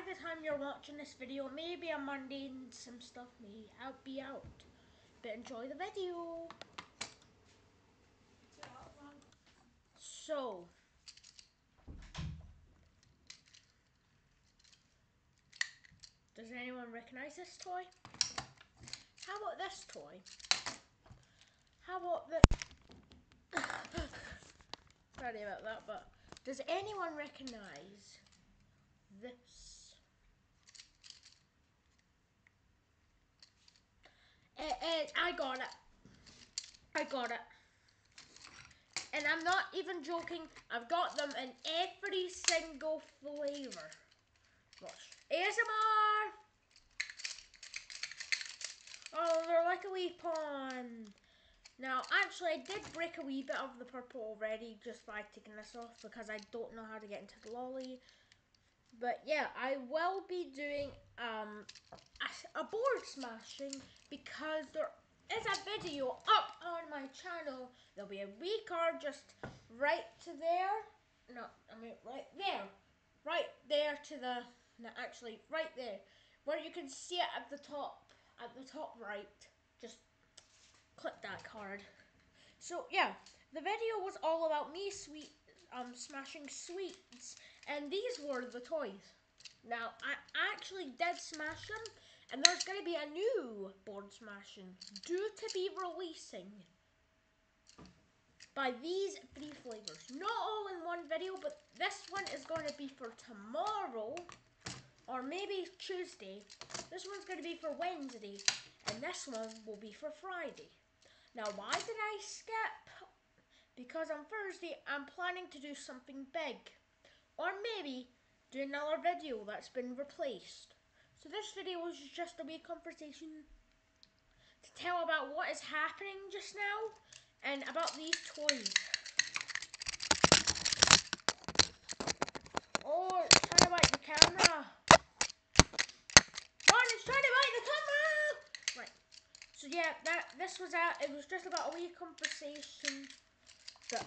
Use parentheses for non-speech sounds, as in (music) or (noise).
by the time you're watching this video, maybe on Monday and some stuff may out be out. But enjoy the video. So, does anyone recognize this toy? How about this toy? How about the... (coughs) Sorry about that, but does anyone recognize this? Uh, I got it. I got it. And I'm not even joking. I've got them in every single flavor. Watch. ASMR! Oh, they're like a wee pond. Now, actually, I did break a wee bit of the purple already just by taking this off because I don't know how to get into the lolly. But yeah, I will be doing um, a, a board smashing because there is a video up on my channel. There'll be a wee card just right to there. No, I mean right there. Right there to the, no, actually right there. Where you can see it at the top, at the top right. Just click that card. So yeah, the video was all about me sweet, um, smashing sweets. And these were the toys. Now, I actually did smash them and there's going to be a new board smashing due to be releasing by these three flavors. Not all in one video, but this one is going to be for tomorrow or maybe Tuesday. This one's going to be for Wednesday and this one will be for Friday. Now, why did I skip? Because on Thursday, I'm planning to do something big. Or maybe do another video that's been replaced. So this video was just a wee conversation to tell about what is happening just now and about these toys. Oh, it's trying to bite the camera. Ron, it's trying to bite the camera! Right. So yeah, that this was a, it was just about a wee conversation that